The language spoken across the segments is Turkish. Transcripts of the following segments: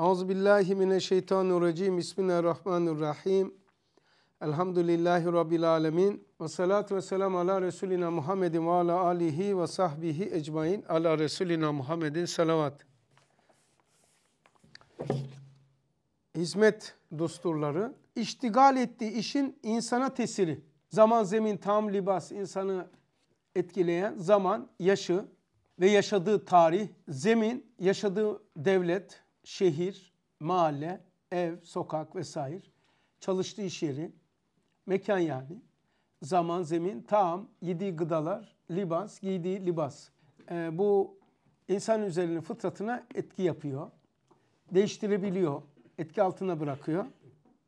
Euzu billahi mineşşeytanirracim. Bismillahirrahmanirrahim. Elhamdülillahi rabbil alamin. Ve salatu ve selam ala Resulina Muhammedin ve ala alihi ve sahbihi ecmaîn. Ala Resulina Muhammedin salavat. Hizmet dosturları iştigal ettiği işin insana tesiri. Zaman, zemin, tam, libas insanı etkileyen zaman, yaşı ve yaşadığı tarih, zemin, yaşadığı devlet, şehir, mahalle, ev, sokak vesaire, çalıştığı iş yeri, mekan yani, zaman, zemin, tam, yediği gıdalar, libas, giydiği libas. Ee, bu insan üzerine fıtratına etki yapıyor, değiştirebiliyor, etki altına bırakıyor.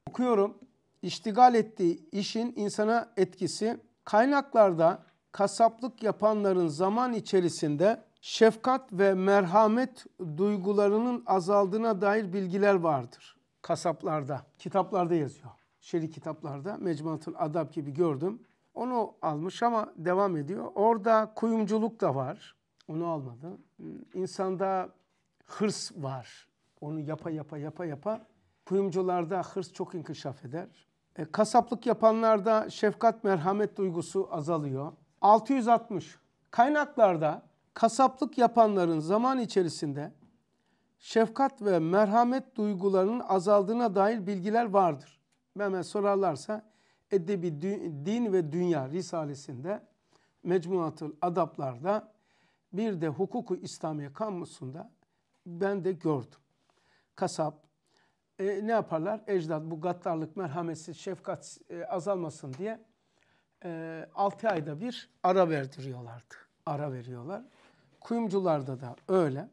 Okuyorum, iştigal ettiği işin insana etkisi, kaynaklarda kasaplık yapanların zaman içerisinde şefkat ve merhamet duygularının azaldığına dair bilgiler vardır. Kasaplarda, kitaplarda yazıyor. Şer'i kitaplarda, Mecmuatul Adab gibi gördüm. Onu almış ama devam ediyor. Orada kuyumculuk da var. Onu almadı. İnsanda hırs var. Onu yapa yapa yapa yapa. Kuyumcularda hırs çok inkişaf eder. E, kasaplık yapanlarda şefkat merhamet duygusu azalıyor. 660. Kaynaklarda kasaplık yapanların zaman içerisinde şefkat ve merhamet duygularının azaldığına dair bilgiler vardır. Hemen sorarlarsa Edebi Din ve Dünya Risalesinde Mecmuatul Adaplar'da bir de Hukuku İslamiye kamusunda ben de gördüm. Kasap e, ne yaparlar? Ecdat bu gaddarlık, merhametsiz, şefkat e, azalmasın diye e, 6 ayda bir ara verdiriyorlardı. Ara veriyorlar. Kuyumcularda da öyle.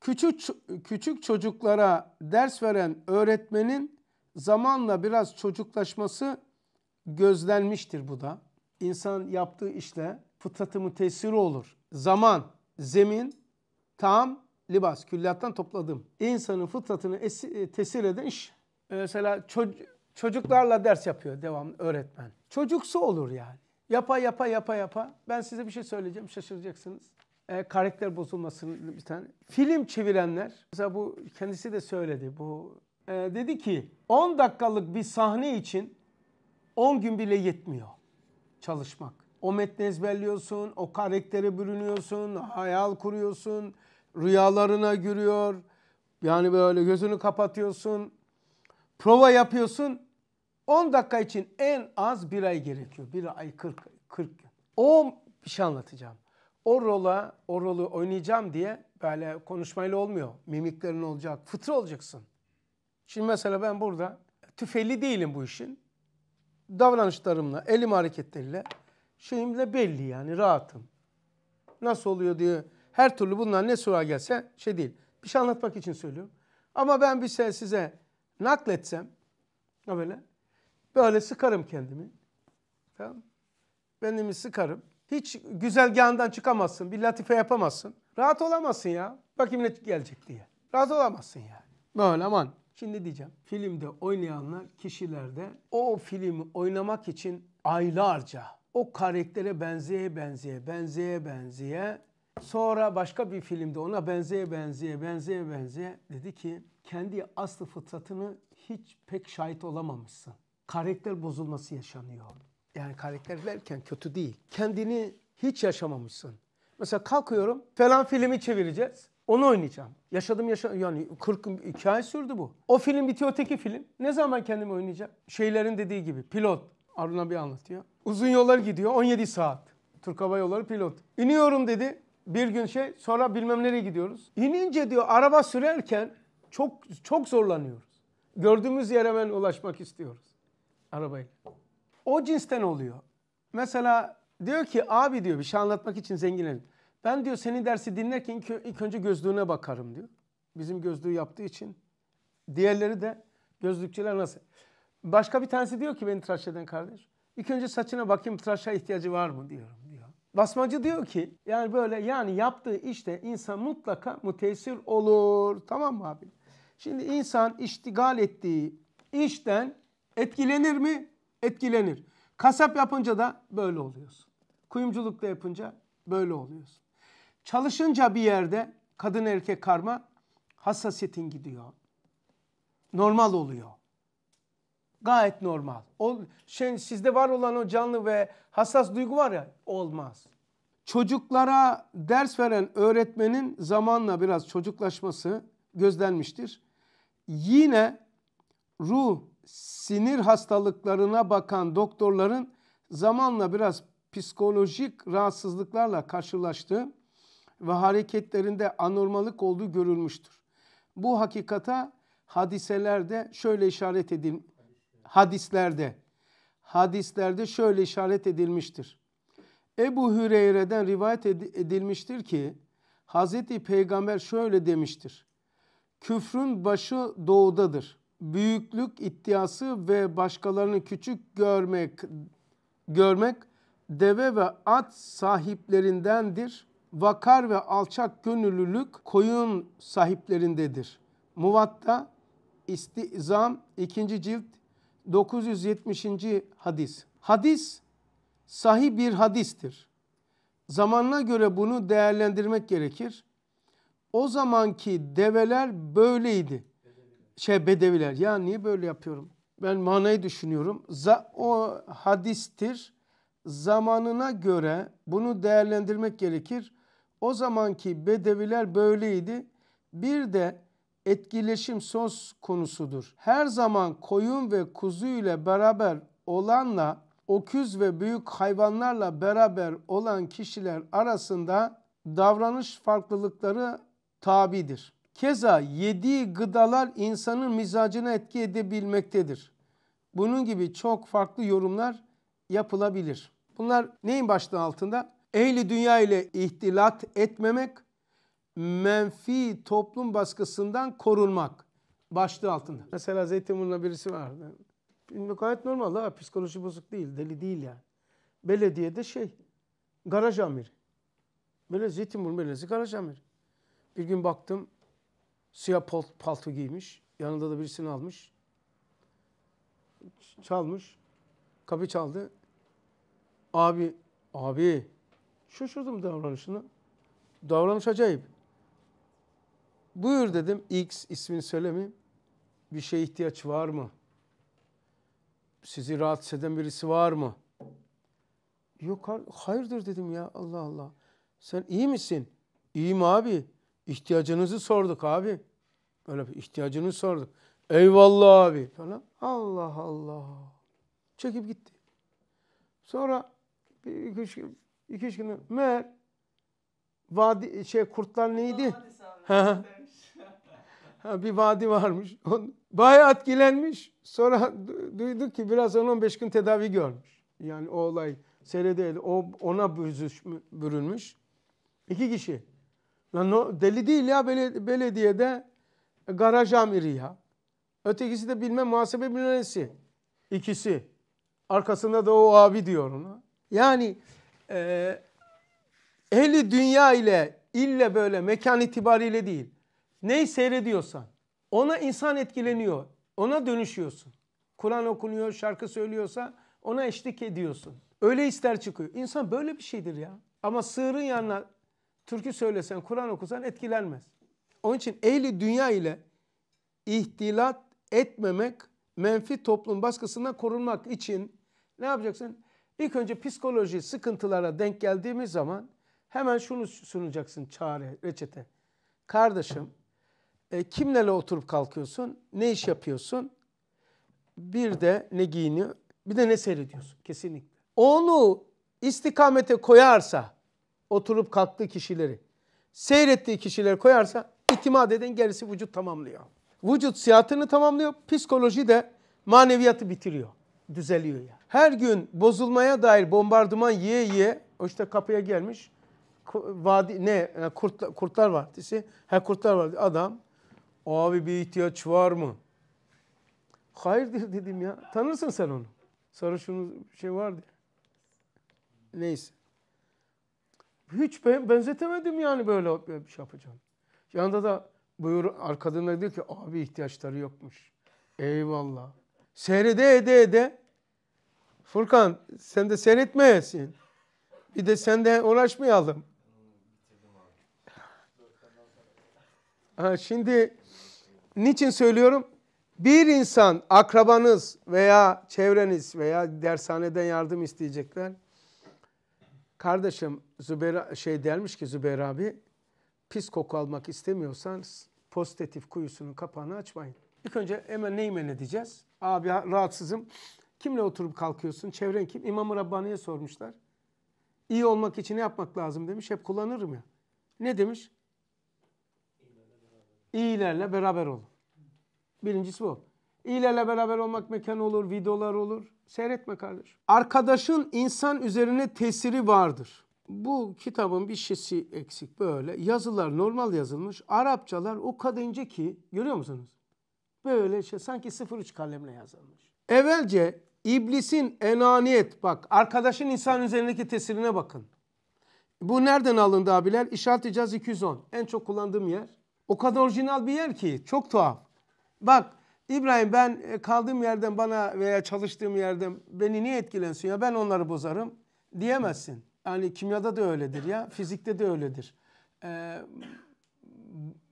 Küçük küçük çocuklara ders veren öğretmenin zamanla biraz çocuklaşması gözlenmiştir bu da. İnsan yaptığı işle fıtratı mütesiri olur. Zaman, zemin, tam, libas, külliyattan topladım. İnsanın fıtratını esi, tesir eden iş. Mesela çocuk Çocuklarla ders yapıyor devam öğretmen. Çocuksu olur yani. Yapa yapa yapa yapa. Ben size bir şey söyleyeceğim şaşıracaksınız. E, karakter bozulmasının bir tane. Film çevirenler, mesela bu kendisi de söyledi. Bu e, dedi ki 10 dakikalık bir sahne için 10 gün bile yetmiyor çalışmak. O metni ezberliyorsun, o karaktere bürünüyorsun, hayal kuruyorsun, rüyalarına giriyor. Yani böyle gözünü kapatıyorsun, prova yapıyorsun. 10 dakika için en az bir ay gerekiyor. Bir ay 40, 40 gün. O bir şey anlatacağım. O rola, o rolü oynayacağım diye böyle konuşmayla olmuyor. Mimiklerin olacak, fıtır olacaksın. Şimdi mesela ben burada tüfeli değilim bu işin. Davranışlarımla, elim hareketleriyle şeyimle belli yani rahatım. Nasıl oluyor diye her türlü bunlar ne soru gelse şey değil. Bir şey anlatmak için söylüyorum. Ama ben bir şey size nakletsem böyle böyle sıkarım kendimi. Tamam Benimi sıkarım. Hiç güzelgahından çıkamazsın. Bir latife yapamazsın. Rahat olamazsın ya. Bakayım ne gelecek diye. Rahat olamazsın yani. Böyle aman. Şimdi diyeceğim. Filmde oynayanlar kişilerde o filmi oynamak için aylarca o karaktere benzeye benzeye benzeye benzeye sonra başka bir filmde ona benzeye benzeye benzeye benzeye dedi ki kendi aslı fıtratını hiç pek şahit olamamışsın. Karakter bozulması yaşanıyor. Yani karakter derken kötü değil. Kendini hiç yaşamamışsın. Mesela kalkıyorum falan filmi çevireceğiz. Onu oynayacağım. Yaşadım yaşa yani 40 hikaye sürdü bu. O film bitiyor öteki film. Ne zaman kendimi oynayacağım? Şeylerin dediği gibi pilot. Arun abi anlatıyor. Uzun yollar gidiyor 17 saat. Türk Hava Yolları pilot. İniyorum dedi. Bir gün şey sonra bilmem nereye gidiyoruz. İnince diyor araba sürerken çok çok zorlanıyoruz. Gördüğümüz yere hemen ulaşmak istiyoruz arabayla. O cinsten oluyor. Mesela diyor ki abi diyor bir şey anlatmak için zenginim. Ben diyor senin dersi dinlerken ilk, ilk önce gözlüğüne bakarım diyor. Bizim gözlüğü yaptığı için. Diğerleri de gözlükçüler nasıl? Başka bir tanesi diyor ki beni tıraş eden kardeş. İlk önce saçına bakayım tıraşa ihtiyacı var mı diyorum diyor. Basmacı diyor ki yani böyle yani yaptığı işte insan mutlaka müteessir olur. Tamam mı abi? Şimdi insan iştigal ettiği işten etkilenir mi? Etkilenir. Kasap yapınca da böyle oluyorsun. Kuyumculukta yapınca böyle oluyorsun. Çalışınca bir yerde kadın erkek karma Hassasiyetin gidiyor. Normal oluyor. Gayet normal. O şey sizde var olan o canlı ve hassas duygu var ya olmaz. Çocuklara ders veren öğretmenin zamanla biraz çocuklaşması gözlenmiştir. Yine ruh, sinir hastalıklarına bakan doktorların zamanla biraz psikolojik rahatsızlıklarla karşılaştığı ve hareketlerinde anormallik olduğu görülmüştür. Bu hakikata hadiselerde şöyle işaret edil hadislerde hadislerde şöyle işaret edilmiştir. Ebu Hüreyre'den rivayet edilmiştir ki Hazreti Peygamber şöyle demiştir. Küfrün başı doğudadır. Büyüklük iddiası ve başkalarını küçük görmek görmek deve ve at sahiplerindendir. Vakar ve alçak gönüllülük koyun sahiplerindedir. Muvatta İstizam 2. cilt 970. hadis. Hadis sahih bir hadistir. Zamanına göre bunu değerlendirmek gerekir. O zamanki develer böyleydi. Şey bedeviler. Ya niye böyle yapıyorum? Ben manayı düşünüyorum. o hadistir. Zamanına göre bunu değerlendirmek gerekir. O zamanki bedeviler böyleydi. Bir de etkileşim söz konusudur. Her zaman koyun ve kuzu ile beraber olanla oküz ve büyük hayvanlarla beraber olan kişiler arasında davranış farklılıkları tabidir. Keza yediği gıdalar insanın mizacına etki edebilmektedir. Bunun gibi çok farklı yorumlar yapılabilir. Bunlar neyin başlığı altında? Ehli dünya ile ihtilat etmemek, menfi toplum baskısından korunmak başlığı altında. Mesela Zeytinburnu'na birisi var. Gayet normal ha psikoloji bozuk değil, deli değil yani. Belediyede şey, garaj amiri. Böyle Zeytinburnu Belediyesi garaj amiri. Bir gün baktım siyah palto giymiş, yanında da birisini almış. Çalmış, kapı çaldı. Abi, abi şaşırdım davranışına. Davranış acayip. Buyur dedim. X ismini söylemeyeyim. Bir şeye ihtiyaç var mı? Sizi rahatsız eden birisi var mı? Yok hayırdır dedim ya Allah Allah. Sen iyi misin? İyiyim abi. İhtiyacınızı sorduk abi. Böyle bir ihtiyacını sorduk. Eyvallah abi falan. Allah Allah. Çekip gitti. Sonra bir iki üç, iki, üç gün meğer vadi şey kurtlar neydi? Ha, bir vadi varmış. Bayağı etkilenmiş. Sonra duyduk ki biraz 10-15 gün tedavi görmüş. Yani o olay seyredeydi. O ona bürünmüş. İki kişi. Lan o deli değil ya belediyede garaj amiri ya. Ötekisi de bilmem muhasebe mühendisi. İkisi. Arkasında da o abi diyor ona. Yani e, ehli dünya ile ille böyle mekan itibariyle değil. Neyi seyrediyorsan ona insan etkileniyor. Ona dönüşüyorsun. Kur'an okunuyor, şarkı söylüyorsa ona eşlik ediyorsun. Öyle ister çıkıyor. İnsan böyle bir şeydir ya. Ama sığırın yanına türkü söylesen, Kur'an okusan etkilenmez. Onun için ehli dünya ile ihtilat etmemek, menfi toplum baskısından korunmak için ne yapacaksın? İlk önce psikoloji sıkıntılara denk geldiğimiz zaman hemen şunu sunacaksın çare, reçete. Kardeşim e, kimlerle oturup kalkıyorsun? Ne iş yapıyorsun? Bir de ne giyiniyor? Bir de ne seyrediyorsun? Kesinlikle. Onu istikamete koyarsa oturup kalktığı kişileri, seyrettiği kişileri koyarsa itimat eden gerisi vücut tamamlıyor. Vücut siyahatını tamamlıyor, psikoloji de maneviyatı bitiriyor, düzeliyor yani. Her gün bozulmaya dair bombardıman yiye yiye, o işte kapıya gelmiş, vadi ne e, Kurt, Kurtlar Vadisi, ha Kurtlar Vadisi adam Abi bir ihtiyaç var mı? Hayırdır dedim ya. Tanırsın sen onu. Sarışın şey vardı. Neyse. Hiç ben benzetemedim yani böyle bir şey yapacağım. Yanında da buyur arkadına diyor ki abi ihtiyaçları yokmuş. Eyvallah. Seyrede ede ede Furkan sen de seyretmeyesin. Bir de sen de uğraşmayalım. Ha, şimdi niçin söylüyorum? Bir insan, akrabanız veya çevreniz veya dershaneden yardım isteyecekler. Kardeşim Zübeyir şey dermiş ki Zübeyir abi pis koku almak istemiyorsanız pozitif kuyusunun kapağını açmayın. İlk önce hemen neyi men edeceğiz? Abi rahatsızım. Kimle oturup kalkıyorsun? Çevren kim? İmam-ı Rabbani'ye sormuşlar. İyi olmak için ne yapmak lazım demiş. Hep kullanırım ya. Ne demiş? İyilerle beraber olun. Birincisi bu. İyilerle beraber olmak mekan olur, videolar olur. Seyretme kardeş. Arkadaşın insan üzerine tesiri vardır. Bu kitabın bir şeysi eksik böyle. Yazılar normal yazılmış. Arapçalar o kadar ince ki görüyor musunuz? Böyle şey sanki 03 kalemle yazılmış. Evvelce iblisin enaniyet bak arkadaşın insan üzerindeki tesirine bakın. Bu nereden alındı abiler? İşaret icaz 210. En çok kullandığım yer. O kadar orijinal bir yer ki çok tuhaf. Bak İbrahim ben e, kaldığım yerden bana veya çalıştığım yerden beni niye etkilensin ya ben onları bozarım diyemezsin. Yani kimyada da öyledir ya fizikte de öyledir. Ee,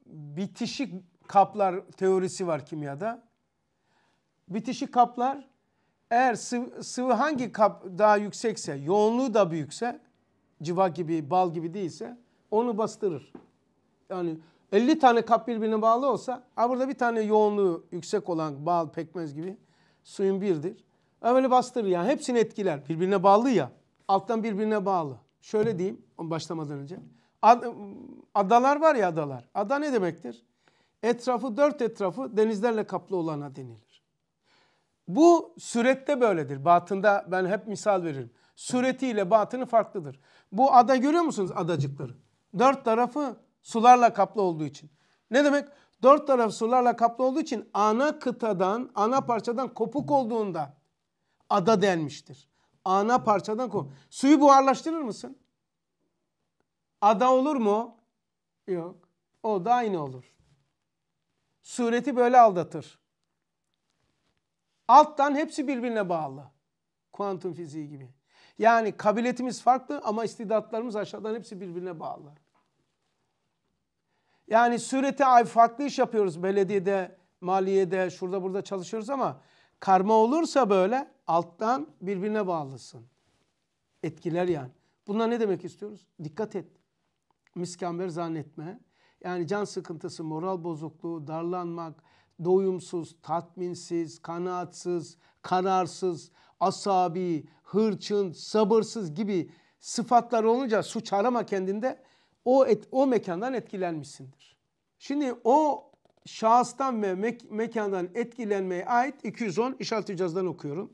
bitişik kaplar teorisi var kimyada. Bitişik kaplar eğer sıvı, sıvı hangi kap daha yüksekse, yoğunluğu da büyükse, civa gibi, bal gibi değilse onu bastırır. Yani 50 tane kap birbirine bağlı olsa, ha burada bir tane yoğunluğu yüksek olan bal, pekmez gibi suyun birdir. Öyle bastırır yani hepsini etkiler. Birbirine bağlı ya. Alttan birbirine bağlı. Şöyle diyeyim başlamadan önce. Ad, adalar var ya adalar. Ada ne demektir? Etrafı dört etrafı denizlerle kaplı olana denilir. Bu surette böyledir. Batında ben hep misal veririm. Suretiyle batını farklıdır. Bu ada görüyor musunuz adacıkları? Dört tarafı Sularla kaplı olduğu için. Ne demek? Dört taraf sularla kaplı olduğu için ana kıtadan, ana parçadan kopuk olduğunda ada denmiştir. Ana parçadan kopuk. Suyu buharlaştırır mısın? Ada olur mu? Yok. O da aynı olur. Sureti böyle aldatır. Alttan hepsi birbirine bağlı. Kuantum fiziği gibi. Yani kabiliyetimiz farklı ama istidatlarımız aşağıdan hepsi birbirine bağlı. Yani surete ay farklı iş yapıyoruz belediyede, maliyede, şurada burada çalışıyoruz ama karma olursa böyle alttan birbirine bağlısın. Etkiler yani. Bunlar ne demek istiyoruz? Dikkat et. Miskamber zannetme. Yani can sıkıntısı, moral bozukluğu, darlanmak, doyumsuz, tatminsiz, kanaatsız, kararsız, asabi, hırçın, sabırsız gibi sıfatlar olunca suç arama kendinde o et, o mekandan etkilenmişsindir. Şimdi o şahıstan ve mek mekandan etkilenmeye ait 210 işaret icazdan okuyorum.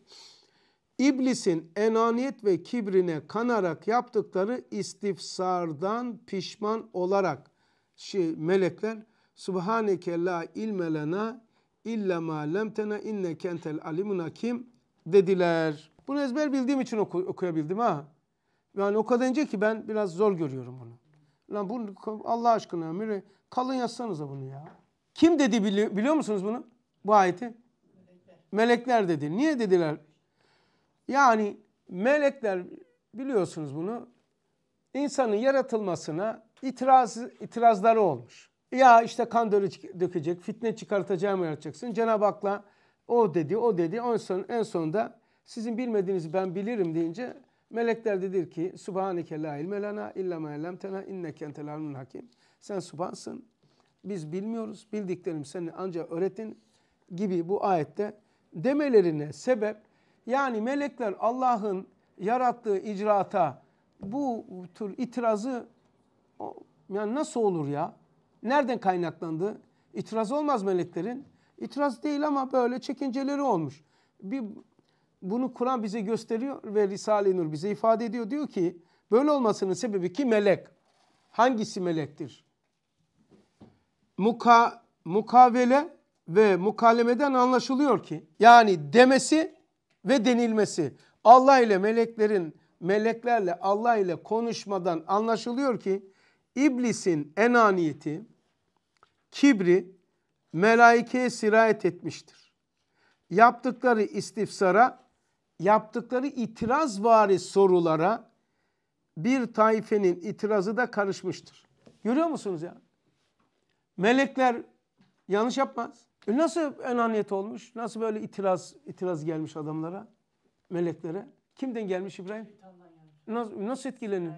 İblisin enaniyet ve kibrine kanarak yaptıkları istifsardan pişman olarak şey, melekler Subhaneke la ilme lena illa ma lemtena inne kentel alimun hakim dediler. Bunu ezber bildiğim için oku, okuyabildim ha. Yani o kadar ince ki ben biraz zor görüyorum bunu. Lan bunu Allah aşkına müre kalın yazsanıza bunu ya. Kim dedi biliyor, biliyor musunuz bunu? Bu ayeti? Melekler. Melekler dedi. Niye dediler? Yani melekler biliyorsunuz bunu. İnsanın yaratılmasına itiraz itirazları olmuş. Ya işte kan dökecek, fitne çıkartacağımı yaratacaksın. Cenab-ı Hak'la o dedi, o dedi. En, son, en sonunda sizin bilmediğinizi ben bilirim deyince Melekler dedir ki Subhaneke la ilme lana illa ma allamtena inneke entel alimul hakim. Sen subhansın. Biz bilmiyoruz. Bildiklerim seni ancak öğretin gibi bu ayette demelerine sebep yani melekler Allah'ın yarattığı icraata bu tür itirazı yani nasıl olur ya? Nereden kaynaklandı? İtiraz olmaz meleklerin. İtiraz değil ama böyle çekinceleri olmuş. Bir bunu Kur'an bize gösteriyor ve Risale-i Nur bize ifade ediyor. Diyor ki böyle olmasının sebebi ki melek. Hangisi melektir? Muka, mukavele ve mukalemeden anlaşılıyor ki yani demesi ve denilmesi Allah ile meleklerin meleklerle Allah ile konuşmadan anlaşılıyor ki iblisin enaniyeti, kibri melaikeye sirayet etmiştir. Yaptıkları istifsara yaptıkları itiraz vari sorulara bir taifenin itirazı da karışmıştır. Görüyor musunuz ya? Melekler yanlış yapmaz. E nasıl enaniyet olmuş? Nasıl böyle itiraz itiraz gelmiş adamlara? Meleklere. Kimden gelmiş İbrahim? Nasıl, nasıl etkilenir?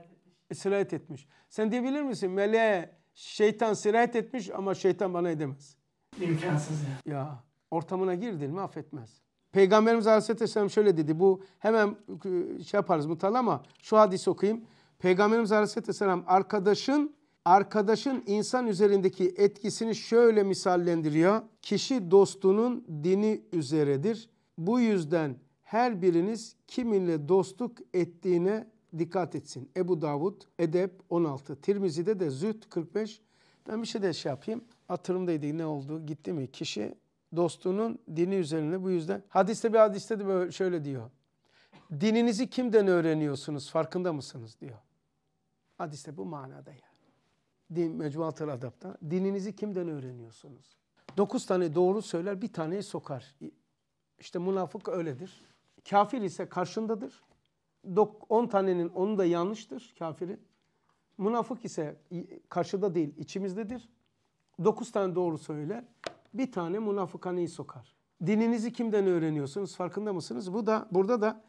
E, sirayet etmiş. Sen diyebilir misin? Meleğe şeytan sirayet etmiş ama şeytan bana edemez. İmkansız ya. Ya ortamına girdin mi affetmez. Peygamberimiz Aleyhisselam şöyle dedi. Bu hemen e, şey yaparız mutal ama şu hadisi okuyayım. Peygamberimiz Aleyhisselam arkadaşın arkadaşın insan üzerindeki etkisini şöyle misallendiriyor. Kişi dostunun dini üzeredir. Bu yüzden her biriniz kiminle dostluk ettiğine dikkat etsin. Ebu Davud, Edep 16, Tirmizi'de de Züht 45. Ben bir şey de şey yapayım. Hatırımdaydı ne oldu? Gitti mi? Kişi dostunun dini üzerine bu yüzden. Hadiste bir hadiste de böyle şöyle diyor. Dininizi kimden öğreniyorsunuz? Farkında mısınız? diyor. Hadiste bu manada yani. Din Mecmuatel Adap'ta. Dininizi kimden öğreniyorsunuz? Dokuz tane doğru söyler, bir taneyi sokar. İşte münafık öyledir. Kafir ise karşındadır. Dok- On tanenin onu da yanlıştır kafiri. Münafık ise karşıda değil, içimizdedir. Dokuz tane doğru söyler. Bir tane münafıkaneyi sokar. Dininizi kimden öğreniyorsunuz? Farkında mısınız? Bu da burada da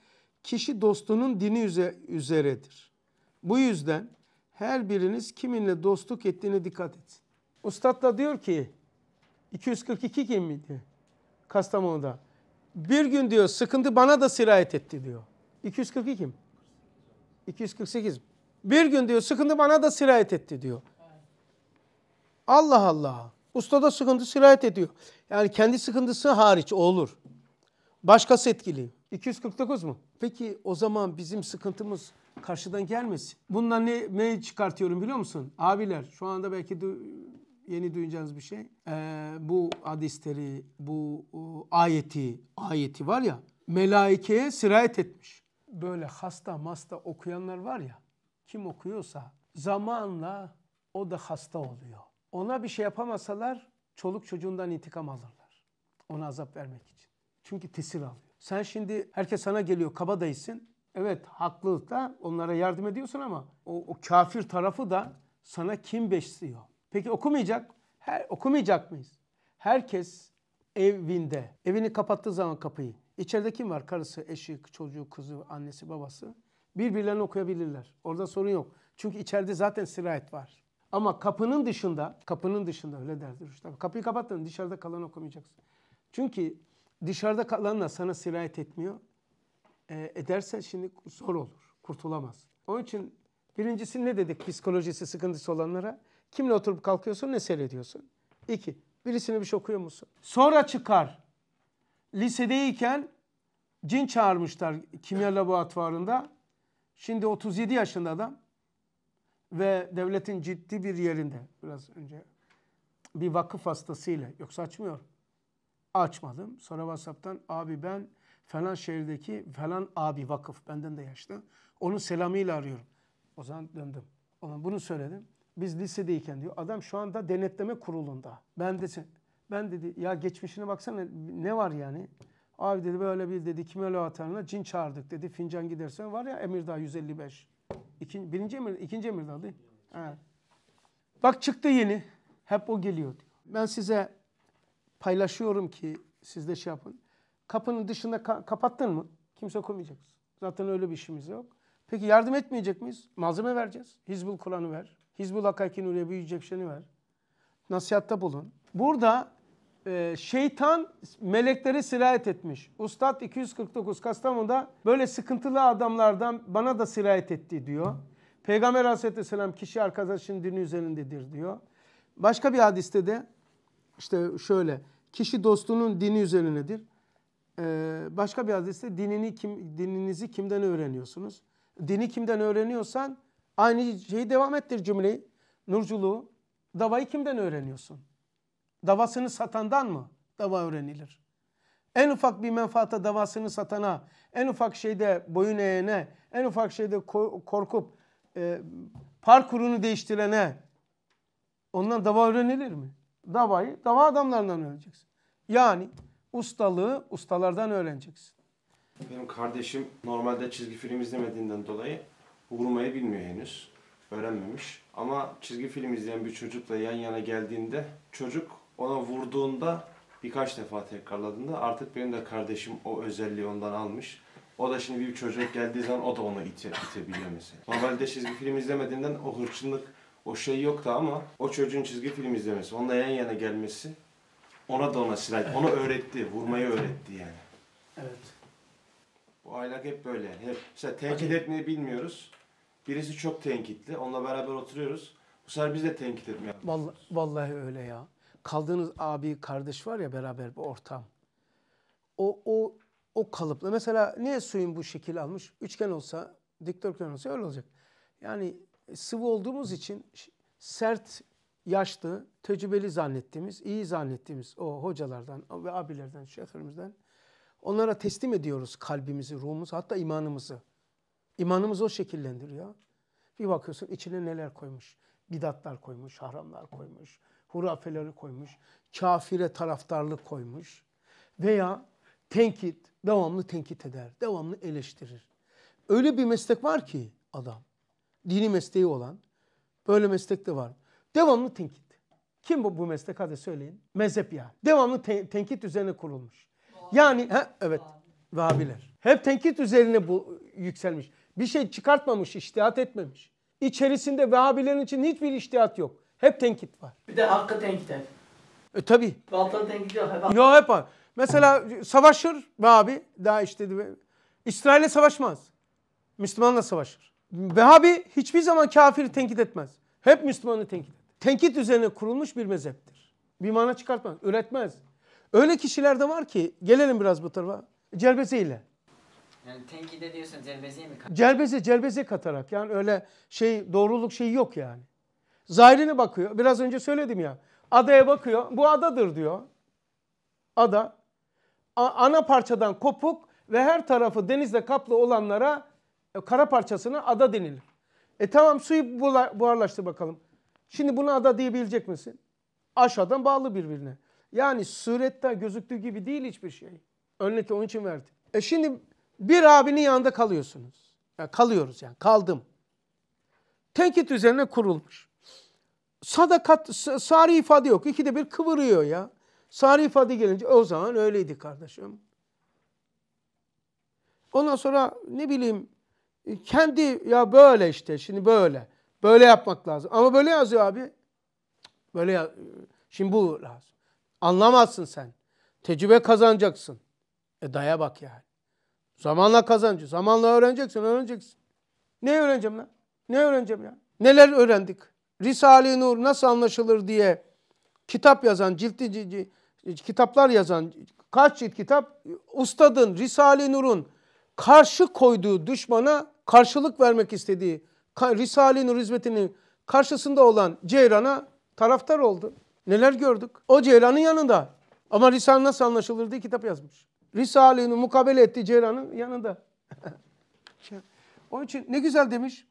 kişi dostunun dini üze- üzeredir. Bu yüzden her biriniz kiminle dostluk ettiğine dikkat etsin. Ustad da diyor ki 242 kim miydi? Kastamonu'da. Bir gün diyor sıkıntı bana da sirayet etti diyor. 242 kim? 248. Bir gün diyor sıkıntı bana da sirayet etti diyor. Allah Allah. Ustada sıkıntı sirayet ediyor. Yani kendi sıkıntısı hariç o olur. Başkası etkili. 249 mu? Peki o zaman bizim sıkıntımız karşıdan gelmesin. Bundan ne, ne çıkartıyorum biliyor musun? Abiler şu anda belki du- yeni duyacağınız bir şey. Ee, bu hadisleri, bu o, ayeti, ayeti var ya melaikeye sirayet etmiş. Böyle hasta masta okuyanlar var ya kim okuyorsa zamanla o da hasta oluyor. Ona bir şey yapamasalar çoluk çocuğundan intikam alırlar. Ona azap vermek için. Çünkü tesir alıyor. Sen şimdi herkes sana geliyor kabadayısın. Evet haklılıkla onlara yardım ediyorsun ama o, o kafir tarafı da sana kim besliyor? Peki okumayacak? Her, okumayacak mıyız? Herkes evinde. Evini kapattığı zaman kapıyı. İçeride kim var? Karısı, eşi, çocuğu, kızı, annesi, babası. Birbirlerini okuyabilirler. Orada sorun yok. Çünkü içeride zaten sirayet var. Ama kapının dışında, kapının dışında öyle derdir Rüştü. Kapıyı kapattın dışarıda kalan okumayacaksın. Çünkü dışarıda kalanla sana sirayet etmiyor. E, ederse şimdi zor olur. Kurtulamaz. Onun için birincisi ne dedik psikolojisi sıkıntısı olanlara? Kimle oturup kalkıyorsun ne seyrediyorsun? İki, birisine bir şey okuyor musun? Sonra çıkar. Lisedeyken cin çağırmışlar kimya laboratuvarında. Şimdi 37 yaşında adam ve devletin ciddi bir yerinde biraz önce bir vakıf hastasıyla yoksa açmıyor. Açmadım. Sonra WhatsApp'tan abi ben falan şehirdeki falan abi vakıf benden de yaşlı. Onun selamıyla arıyorum. O zaman döndüm. Ona bunu söyledim. Biz lisedeyken diyor adam şu anda denetleme kurulunda. Ben de ben dedi ya geçmişine baksana ne var yani? Abi dedi böyle bir dedi kimya laboratuvarına cin çağırdık dedi. Fincan gidersen var ya Emirdağ 155. İkinci, birinci emir, ikinci Emirdağ değil. Evet. Bak çıktı yeni. Hep o geliyor diyor. Ben size paylaşıyorum ki siz de şey yapın. Kapının dışında ka- kapattın mı? Kimse okumayacak. Zaten öyle bir işimiz yok. Peki yardım etmeyecek miyiz? Malzeme vereceğiz. Hizbul Kur'an'ı ver. Hizbul Hakaki Nuriye Büyüyecek şeyini ver. Nasihatta bulun. Burada e, şeytan melekleri sirayet etmiş. Ustad 249 Kastamonu'da böyle sıkıntılı adamlardan bana da sirayet etti diyor. Peygamber Aleyhisselam kişi arkadaşın dini üzerindedir diyor. Başka bir hadiste de işte şöyle kişi dostunun dini üzerinedir. Ee, başka bir hadiste dinini kim, dininizi kimden öğreniyorsunuz? Dini kimden öğreniyorsan aynı şeyi devam ettir cümleyi. Nurculuğu, davayı kimden öğreniyorsun? Davasını satandan mı dava öğrenilir? En ufak bir menfaata davasını satana, en ufak şeyde boyun eğene, en ufak şeyde korkup e, parkurunu değiştirene ondan dava öğrenilir mi? Davayı dava adamlarından öğreneceksin. Yani ustalığı ustalardan öğreneceksin. Benim kardeşim normalde çizgi film izlemediğinden dolayı vurmayı bilmiyor henüz. öğrenmemiş. Ama çizgi film izleyen bir çocukla yan yana geldiğinde çocuk ona vurduğunda birkaç defa tekrarladığında artık benim de kardeşim o özelliği ondan almış. O da şimdi bir çocuk geldiği zaman o da onu ite, itebiliyor mesela. Normalde çizgi film izlemediğinden o hırçınlık, o şey yoktu ama o çocuğun çizgi film izlemesi, onunla yan yana gelmesi ona da ona silah, onu öğretti, vurmayı öğretti yani. Evet. Bu ahlak hep böyle. Hep mesela tenkit etmeyi bilmiyoruz. Birisi çok tenkitli. Onunla beraber oturuyoruz. Bu sefer biz de tenkit etmeye Vallahi, vallahi öyle ya. Kaldığınız abi kardeş var ya beraber bir ortam. O o o kalıpla mesela niye suyun bu şekil almış? Üçgen olsa, dikdörtgen olsa öyle olacak. Yani sıvı olduğumuz için sert, yaşlı, tecrübeli zannettiğimiz, iyi zannettiğimiz o hocalardan ve abilerden, şeyhlerimizden onlara teslim ediyoruz kalbimizi, ruhumuzu, hatta imanımızı. İmanımız o şekillendiriyor. Bir bakıyorsun içine neler koymuş. Bidatlar koymuş, haramlar koymuş, hurafeleri koymuş, kafire taraftarlık koymuş. Veya tenkit, devamlı tenkit eder, devamlı eleştirir. Öyle bir meslek var ki adam, dini mesleği olan, böyle meslek de var. Devamlı tenkit. Kim bu bu meslek hadi söyleyin. Mezhep yani. Devamlı te- tenkit üzerine kurulmuş. Yani he, evet Vahabiler. Hep tenkit üzerine bu yükselmiş. Bir şey çıkartmamış, iştihat etmemiş. İçerisinde Vahabilerin için hiçbir iştihat yok. Hep tenkit var. Bir de hakkı tenkit et. E tabi. Batılı tenkit yok. Hep Yo hep var. Mesela savaşır Vahabi. Daha işte İsrail'le savaşmaz. Müslümanla savaşır. Vehhabi hiçbir zaman kafiri tenkit etmez. Hep Müslümanı tenkit eder. Tenkit üzerine kurulmuş bir mezheptir. Bir mana çıkartmaz, üretmez. Öyle kişiler de var ki, gelelim biraz bu tarafa, celbeze ile. Yani tenkit ediyorsun celbeziye mi kat? Celbeze, celbeze katarak yani öyle şey doğruluk şeyi yok yani. Zahirine bakıyor. Biraz önce söyledim ya. Adaya bakıyor. Bu adadır diyor. Ada. A- ana parçadan kopuk ve her tarafı denizle kaplı olanlara e, kara parçasına ada denilir. E tamam suyu buhar- buharlaştır bakalım. Şimdi buna ada diyebilecek misin? Aşağıdan bağlı birbirine. Yani surette gözüktüğü gibi değil hiçbir şey. Örnek onun için verdi. E şimdi bir abinin yanında kalıyorsunuz. Yani kalıyoruz yani kaldım. Tenkit üzerine kurulmuş. Sadakat, sari ifade yok. İkide bir kıvırıyor ya. Sari ifade gelince o zaman öyleydi kardeşim. Ondan sonra ne bileyim kendi ya böyle işte şimdi böyle. Böyle yapmak lazım. Ama böyle yazıyor abi. Böyle ya, şimdi bu lazım. Anlamazsın sen. Tecrübe kazanacaksın. E daya bak yani. Zamanla kazancı. Zamanla öğreneceksin, öğreneceksin. Ne öğreneceğim lan? Ne öğreneceğim ya? Neler öğrendik? Risale-i Nur nasıl anlaşılır diye kitap yazan, ciltli ci- ci- kitaplar yazan, kaç cilt kitap? Ustadın, Risale-i Nur'un karşı koyduğu düşmana karşılık vermek istediği Risale-i Nur hizmetinin karşısında olan Ceyran'a taraftar oldu. Neler gördük? O Ceyran'ın yanında. Ama Risale nasıl anlaşılır diye kitap yazmış. Risale-i Nur mukabele etti Ceyran'ın yanında. Onun için ne güzel demiş.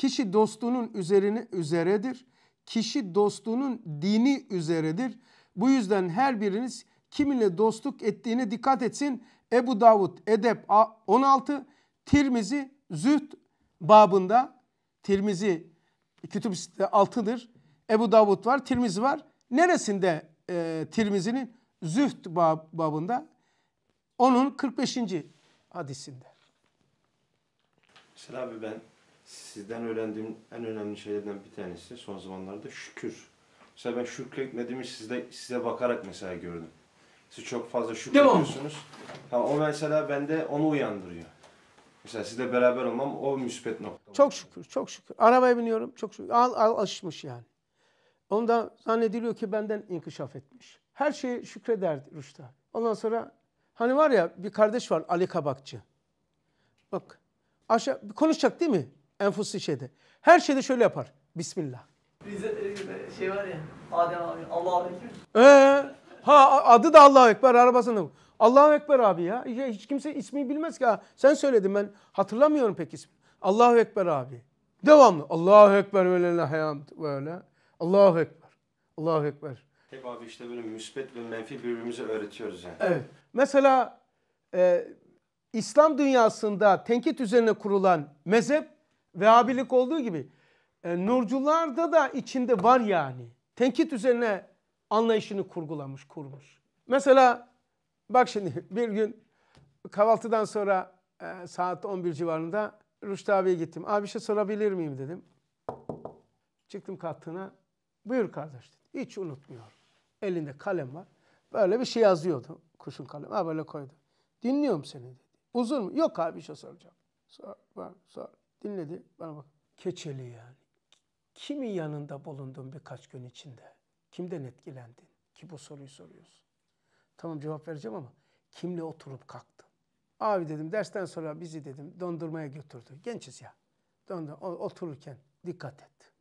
Kişi dostluğunun üzerine üzeredir. Kişi dostluğunun dini üzeredir. Bu yüzden her biriniz kiminle dostluk ettiğine dikkat etsin. Ebu Davud Edep A- 16, Tirmizi Zühd babında Tirmizi kütüb 6'dır. Ebu Davud var, Tirmizi var. Neresinde e, Tirmizi'nin Zühd bab- babında? Onun 45. hadisinde. Mesela abi ben sizden öğrendiğim en önemli şeylerden bir tanesi son zamanlarda şükür. Mesela ben şükretmediğimi sizde, size bakarak mesela gördüm. Siz çok fazla şükrediyorsunuz. Ha, o mesela bende onu uyandırıyor. Mesela sizle beraber olmam o müspet nokta. Çok şükür, çok şükür. Arabaya biniyorum, çok şükür. Al, al, alışmış yani. Onda zannediliyor ki benden inkişaf etmiş. Her şeye şükrederdi Rüştü. Ondan sonra hani var ya bir kardeş var Ali Kabakçı. Bak aşağı konuşacak değil mi? Enfusi şeyde. Her şeyde şöyle yapar. Bismillah. Bizde e, şey var ya. Adem abi. Allah'a ekber. Ee, ha adı da Allahu Ekber arabasında. Allahu Ekber abi ya. Ya Hiç kimse ismi bilmez ki. Ha, sen söyledin ben hatırlamıyorum pek ismi. Allahu Ekber abi. Devamlı. Allahu Ekber ve lillahi hamd böyle. Allahu Ekber. Allahu Ekber. Hep abi işte böyle müspet ve menfi birbirimize öğretiyoruz yani. Evet. Mesela e, İslam dünyasında tenkit üzerine kurulan mezhep Vehhabilik olduğu gibi E, Nurcularda da içinde var yani. Tenkit üzerine anlayışını kurgulamış, kurmuş. Mesela bak şimdi bir gün kahvaltıdan sonra e, saat 11 civarında Rüştü abiye gittim. Abi bir şey sorabilir miyim dedim. Çıktım kattına. Buyur kardeş dedi. Hiç unutmuyor. Elinde kalem var. Böyle bir şey yazıyordu. Kuşun kalemi. Ha böyle koydu. Dinliyorum seni dedi. Uzun mu? Yok abi bir şey soracağım. Sor, var, sor. Dinledi. Bana bak. Keçeli yani. Kimin yanında bulundun birkaç gün içinde? Kimden etkilendin? Ki bu soruyu soruyorsun. Tamam cevap vereceğim ama kimle oturup kalktın? Abi dedim dersten sonra bizi dedim dondurmaya götürdü. Gençiz ya. Döndü. Otururken dikkat et.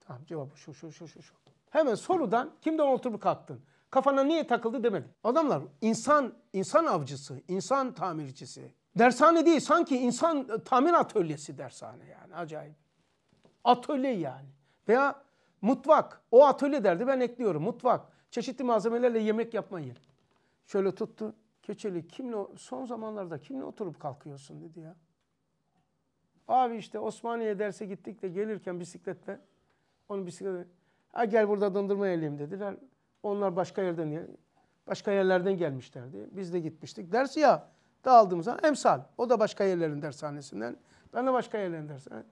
Tamam cevabı şu şu şu şu şu. Hemen sorudan kimden oturup kalktın? Kafana niye takıldı demedi. Adamlar insan insan avcısı, insan tamircisi. Dershane değil sanki insan e, tamir atölyesi dershane yani acayip. Atölye yani. Veya mutfak. O atölye derdi ben ekliyorum mutfak. Çeşitli malzemelerle yemek yapmayı. Şöyle tuttu. Keçeli kimle son zamanlarda kimle oturup kalkıyorsun dedi ya. Abi işte Osmaniye derse gittik de gelirken bisikletle onun bisikleti ha gel burada dondurma yiyelim dediler. Onlar başka yerden başka yerlerden gelmişlerdi. Biz de gitmiştik. Ders ya dağıldığımız zaman emsal. O da başka yerlerin dershanesinden. Ben de başka yerlerin dershanesinden.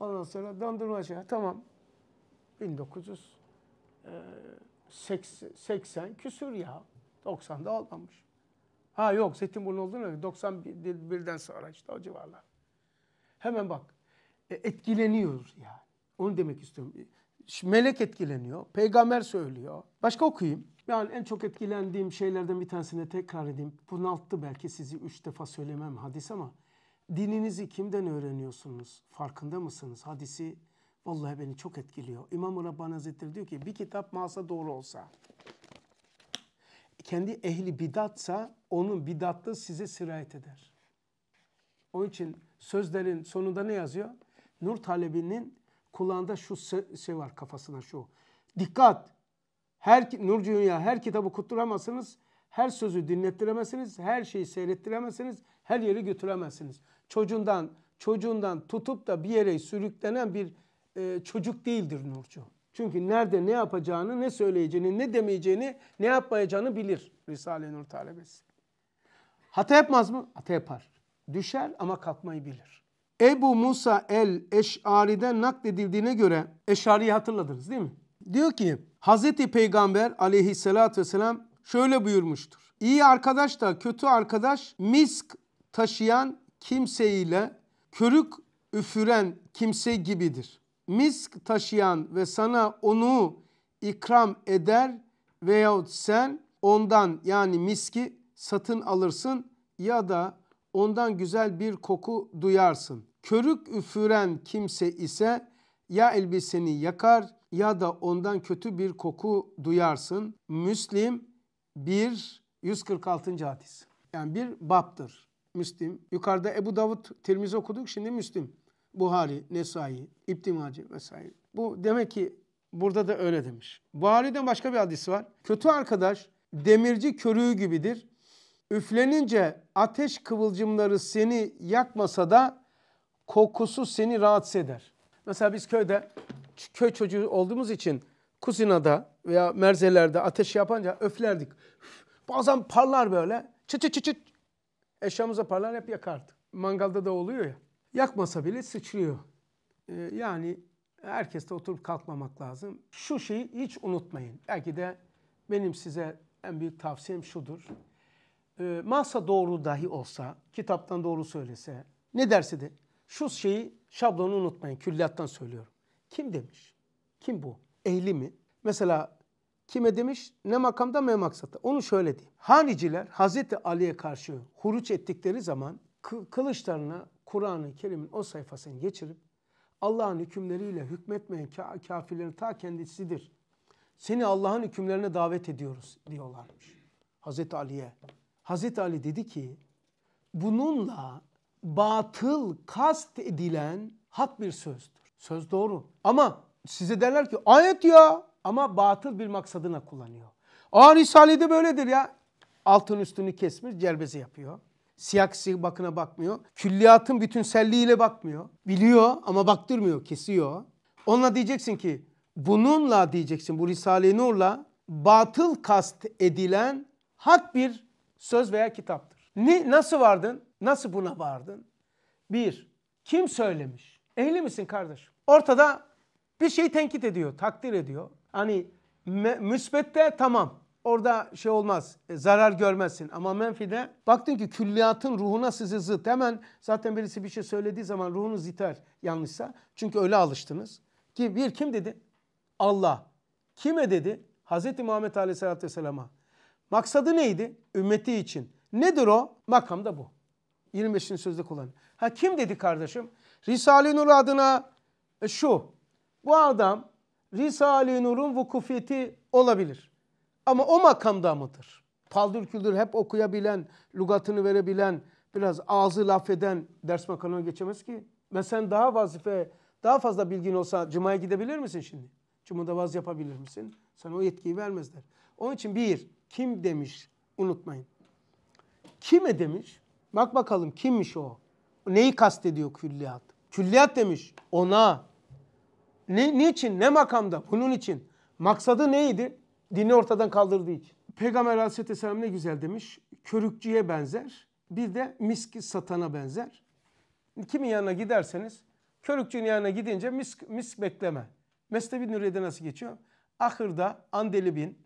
Ondan sonra dondurmacı. Tamam. 1980 e, küsür ya. 90'da olmamış. Ha yok Zeytinburnu olduğunu 91'den sonra işte o civarlar. Hemen bak e, etkileniyor yani. Onu demek istiyorum. Melek etkileniyor. Peygamber söylüyor. Başka okuyayım. Yani en çok etkilendiğim şeylerden bir tanesini tekrar edeyim. Bunalttı belki sizi üç defa söylemem hadis ama dininizi kimden öğreniyorsunuz? Farkında mısınız? Hadisi vallahi beni çok etkiliyor. İmam-ı Rabbani Hazretleri diyor ki bir kitap masa doğru olsa kendi ehli bidatsa onun bidatlığı size sirayet eder. Onun için sözlerin sonunda ne yazıyor? Nur talebinin kulağında şu şey var kafasına şu. Dikkat! Her, Nur Dünya her kitabı kutturamazsınız. Her sözü dinlettiremezsiniz. Her şeyi seyrettiremezsiniz. Her yeri götüremezsiniz. Çocuğundan, çocuğundan tutup da bir yere sürüklenen bir e, çocuk değildir Nurcu. Çünkü nerede ne yapacağını, ne söyleyeceğini, ne demeyeceğini, ne yapmayacağını bilir Risale-i Nur talebesi. Hata yapmaz mı? Hata yapar. Düşer ama kalkmayı bilir. Ebu Musa el-Eş'ari'den nakledildiğine göre Eş'ari'yi hatırladınız değil mi? Diyor ki Hazreti Peygamber aleyhissalatü vesselam şöyle buyurmuştur. İyi arkadaş da kötü arkadaş misk taşıyan kimseyle körük üfüren kimse gibidir misk taşıyan ve sana onu ikram eder veyahut sen ondan yani miski satın alırsın ya da ondan güzel bir koku duyarsın. Körük üfüren kimse ise ya elbiseni yakar ya da ondan kötü bir koku duyarsın. Müslim 1 146. hadis. Yani bir baptır. Müslim. Yukarıda Ebu Davud Tirmizi okuduk. Şimdi Müslim. Buhari, Nesai, İbtimacı vesaire. Bu demek ki burada da öyle demiş. Buhari'den başka bir hadis var. Kötü arkadaş demirci körüğü gibidir. Üflenince ateş kıvılcımları seni yakmasa da kokusu seni rahatsız eder. Mesela biz köyde köy çocuğu olduğumuz için kuzinada veya merzelerde ateş yapınca öflerdik. Bazen parlar böyle. Çıt çıt çıt. Eşyamıza parlar hep yakardı. Mangalda da oluyor ya. Yakmasa bile sıçrıyor. Ee, yani herkes de oturup kalkmamak lazım. Şu şeyi hiç unutmayın. Belki de benim size en büyük tavsiyem şudur. Ee, masa doğru dahi olsa, kitaptan doğru söylese, ne derse de şu şeyi şablonu unutmayın. Külliyattan söylüyorum. Kim demiş? Kim bu? Ehli mi? Mesela kime demiş? Ne makamda ne maksatta. Onu şöyle diyeyim. Hariciler Hazreti Ali'ye karşı huruç ettikleri zaman kılıçlarına Kur'an-ı Kerim'in o sayfasını geçirip Allah'ın hükümleriyle hükmetmeyen kafirlerin ta kendisidir. Seni Allah'ın hükümlerine davet ediyoruz diyorlarmış. Hazreti Ali'ye. Hazreti Ali dedi ki bununla batıl kast edilen hak bir sözdür. Söz doğru. Ama size derler ki ayet ya ama batıl bir maksadına kullanıyor. Aa Risale'de böyledir ya. Altın üstünü kesmiş, cerbezi yapıyor. Siyaksi bakına bakmıyor. Külliyatın bütünselliğiyle bakmıyor. Biliyor ama baktırmıyor, kesiyor. Onunla diyeceksin ki bununla diyeceksin bu Risale-i Nur'la batıl kast edilen hak bir söz veya kitaptır. Ne, nasıl vardın? Nasıl buna vardın? Bir, kim söylemiş? Ehli misin kardeşim? Ortada bir şeyi tenkit ediyor, takdir ediyor. Hani müsbette tamam orada şey olmaz, e, zarar görmezsin. Ama menfide baktın ki külliyatın ruhuna sizi zıt. Hemen zaten birisi bir şey söylediği zaman ruhunuz iter yanlışsa. Çünkü öyle alıştınız. Ki bir kim dedi? Allah. Kime dedi? Hazreti Muhammed Aleyhisselatü Vesselam'a. Maksadı neydi? Ümmeti için. Nedir o? Makam da bu. 25. sözde kullan. Ha kim dedi kardeşim? Risale-i Nur adına e, şu. Bu adam Risale-i Nur'un vukufiyeti olabilir. Ama o makamda mıdır? Paldır küldür hep okuyabilen, lugatını verebilen, biraz ağzı laf eden ders makamına geçemez ki. Mesela daha vazife, daha fazla bilgin olsa Cuma'ya gidebilir misin şimdi? Cuma'da vaz yapabilir misin? Sana o yetkiyi vermezler. Onun için bir, kim demiş unutmayın. Kime demiş? Bak bakalım kimmiş o? Neyi kastediyor külliyat? Külliyat demiş ona. Ne, niçin? Ne makamda? Bunun için. Maksadı neydi? Dini ortadan kaldırdığı için. Peygamber Aleyhisselam ne güzel demiş. Körükçüye benzer. Bir de miski satana benzer. Kimin yanına giderseniz körükçünün yanına gidince misk, misk bekleme. Mesnevi Nuriye'de nasıl geçiyor? Ahırda andelibin,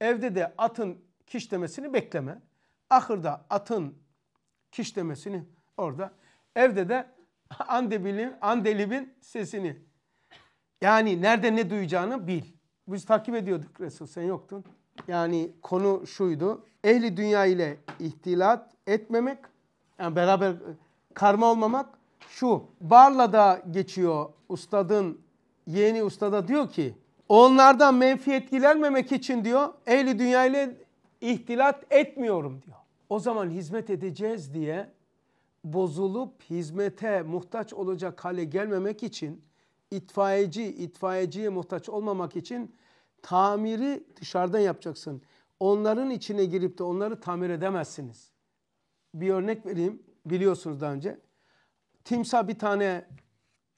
evde de atın kişlemesini bekleme. Ahırda atın kişlemesini orada. Evde de andelibin, andelibin sesini. Yani nerede ne duyacağını bil. Biz takip ediyorduk Resul sen yoktun. Yani konu şuydu. Ehli dünya ile ihtilat etmemek, yani beraber karma olmamak şu. Barla'da geçiyor ustadın yeğeni ustada diyor ki onlardan menfi etkilenmemek için diyor ehli dünya ile ihtilat etmiyorum diyor. O zaman hizmet edeceğiz diye bozulup hizmete muhtaç olacak hale gelmemek için itfaiyeci, itfaiyeciye muhtaç olmamak için tamiri dışarıdan yapacaksın. Onların içine girip de onları tamir edemezsiniz. Bir örnek vereyim. Biliyorsunuz daha önce. Timsah bir tane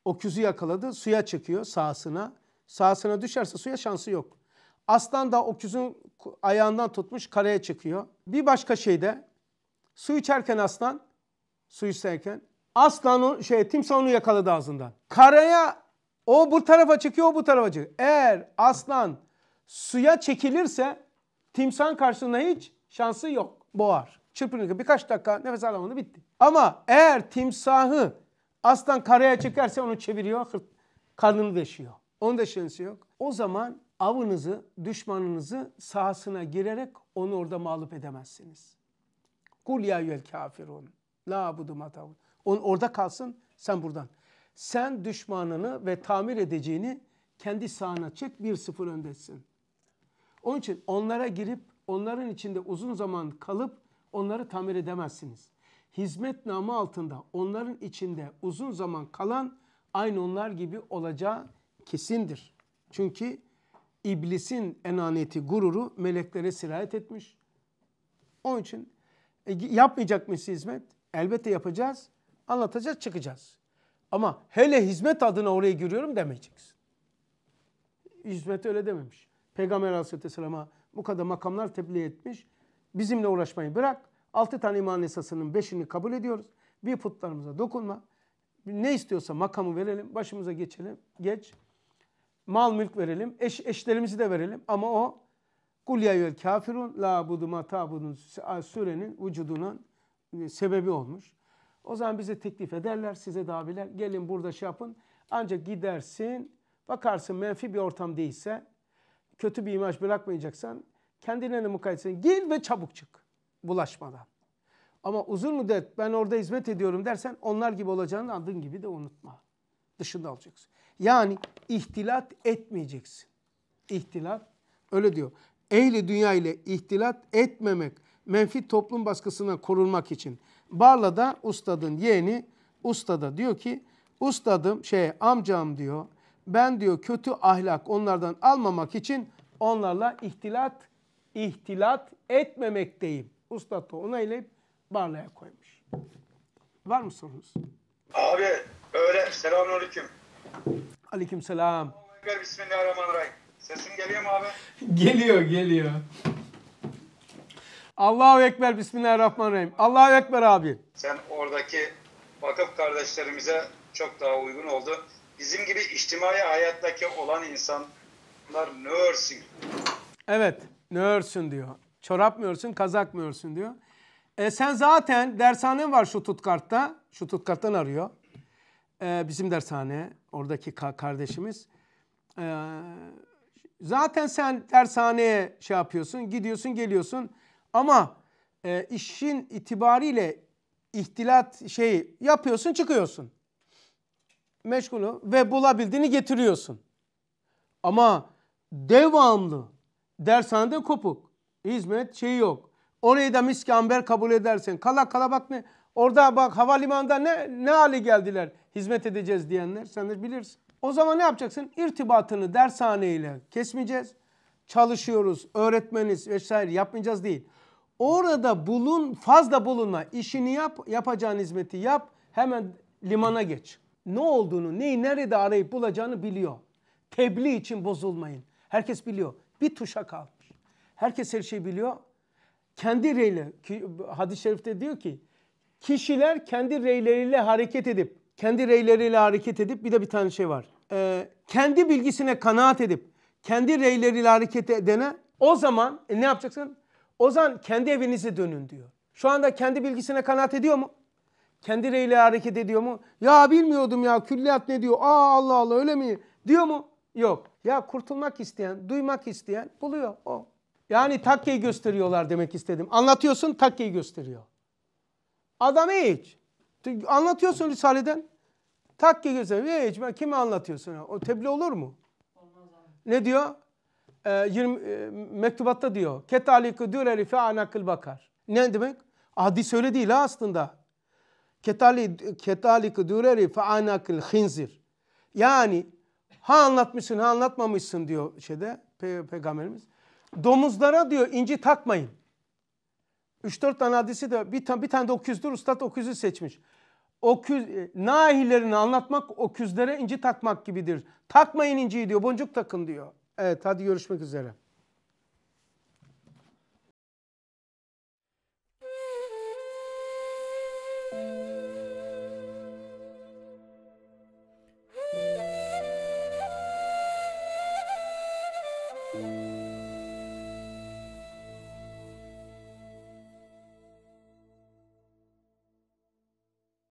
öküzü yakaladı. Suya çekiyor sahasına. Sahasına düşerse suya şansı yok. Aslan da öküzün ayağından tutmuş karaya çıkıyor. Bir başka şeyde su içerken aslan su içerken aslan o şey timsah onu yakaladı ağzından. Karaya o bu tarafa çıkıyor, o bu tarafa çıkıyor. Eğer aslan suya çekilirse timsahın karşısında hiç şansı yok. Boğar. Çırpınır. Birkaç dakika nefes alamadı bitti. Ama eğer timsahı aslan karaya çekerse onu çeviriyor, karnını deşiyor. Onun da şansı yok. O zaman avınızı, düşmanınızı sahasına girerek onu orada mağlup edemezsiniz. Kul ya yüel kafirun. La abudu matavun. On orada kalsın, sen buradan. Sen düşmanını ve tamir edeceğini kendi sahana çek, bir sıfır öndesin. Onun için onlara girip onların içinde uzun zaman kalıp onları tamir edemezsiniz. Hizmet namı altında onların içinde uzun zaman kalan aynı onlar gibi olacağı kesindir. Çünkü iblisin enaniyeti, gururu meleklere sirayet etmiş. Onun için e, yapmayacak mıyız hizmet? Elbette yapacağız, anlatacağız, çıkacağız. Ama hele hizmet adına oraya giriyorum demeyeceksin. Hizmet öyle dememiş. Peygamber Aleyhisselam'a bu kadar makamlar tebliğ etmiş. Bizimle uğraşmayı bırak. Altı tane iman esasının beşini kabul ediyoruz. Bir putlarımıza dokunma. Ne istiyorsa makamı verelim. Başımıza geçelim. Geç. Mal mülk verelim. Eş, eşlerimizi de verelim. Ama o Kul ya kafirun la budu ma tabudun surenin vücudunun e, sebebi olmuş. O zaman bize teklif ederler, size de abiler gelin burada şey yapın. Ancak gidersin, bakarsın menfi bir ortam değilse, kötü bir imaj bırakmayacaksan kendine de mukayyetsin. Gir ve çabuk çık bulaşmadan. Ama uzun müddet ben orada hizmet ediyorum dersen onlar gibi olacağını adın gibi de unutma. Dışında olacaksın. Yani ihtilat etmeyeceksin. İhtilat öyle diyor. Ehli dünya ile ihtilat etmemek menfi toplum baskısına korunmak için. Barla'da ustadın yeğeni ustada diyor ki ustadım şey amcam diyor ben diyor kötü ahlak onlardan almamak için onlarla ihtilat ihtilat etmemekteyim. Ustad da onaylayıp Barla'ya koymuş. Var mı sorunuz? Abi öyle. Selamünaleyküm. Aleykümselam. Ekber Bismillahirrahmanirrahim. Sesim geliyor mu abi? Geliyor, geliyor. Allahu Ekber, Bismillahirrahmanirrahim. Allahu Ekber abi. Sen oradaki vakıf kardeşlerimize çok daha uygun oldu. Bizim gibi içtimai hayattaki olan insanlar ne örsün? Evet, ne örsün diyor. Çorap mı örsün, kazak mı örsün diyor. E sen zaten dershanen var şu Tutkart'ta. Şu Tutkart'tan arıyor. E, bizim dershane, oradaki ka- kardeşimiz. E, zaten sen dershaneye şey yapıyorsun, gidiyorsun, geliyorsun. Ama e, işin itibariyle ihtilat şey yapıyorsun, çıkıyorsun. Meşgulü ve bulabildiğini getiriyorsun. Ama devamlı dershanede kopuk. Hizmet şeyi yok. Orayı da miski amber kabul edersen. Kala kala bak ne. Orada bak havalimanında ne, ne hale geldiler hizmet edeceğiz diyenler. Sen de bilirsin. O zaman ne yapacaksın? İrtibatını dershaneyle kesmeyeceğiz. Çalışıyoruz, öğretmeniz vesaire yapmayacağız değil. Orada bulun, fazla bulunma. işini yap, yapacağın hizmeti yap. Hemen limana geç. Ne olduğunu, neyi nerede arayıp bulacağını biliyor. Tebliğ için bozulmayın. Herkes biliyor. Bir tuşa kalmış. Herkes her şeyi biliyor. Kendi reyle, hadis-i şerifte diyor ki, kişiler kendi reyleriyle hareket edip, kendi reyleriyle hareket edip, bir de bir tane şey var. Ee, kendi bilgisine kanaat edip, kendi reyleriyle hareket edene, o zaman e, ne yapacaksın? O zaman kendi evinize dönün diyor. Şu anda kendi bilgisine kanaat ediyor mu? Kendi reyle hareket ediyor mu? Ya bilmiyordum ya külliyat ne diyor? Aa Allah Allah öyle mi? Diyor mu? Yok. Ya kurtulmak isteyen, duymak isteyen buluyor o. Yani takkeyi gösteriyorlar demek istedim. Anlatıyorsun takkeyi gösteriyor. Adam hiç. Anlatıyorsun Risale'den. Takke gösteriyor. Hiç. Ben kime anlatıyorsun? O tebliğ olur mu? Ne diyor? Ee, 20, e, mektubatta diyor. Ketaliku düreri fe anakıl bakar. Ne demek? Hadis öyle değil ha aslında. Ketali ketaliku düreri fe anakıl khinzir. Yani ha anlatmışsın ha anlatmamışsın diyor şeyde pe peygamberimiz. Domuzlara diyor inci takmayın. 3-4 tane hadisi de bir, tane, bir tane de oküzdür. Ustad oküzü seçmiş. Oküz, e, nahilerini anlatmak oküzlere inci takmak gibidir. Takmayın inciyi diyor. Boncuk takın diyor. Evet hadi görüşmek üzere.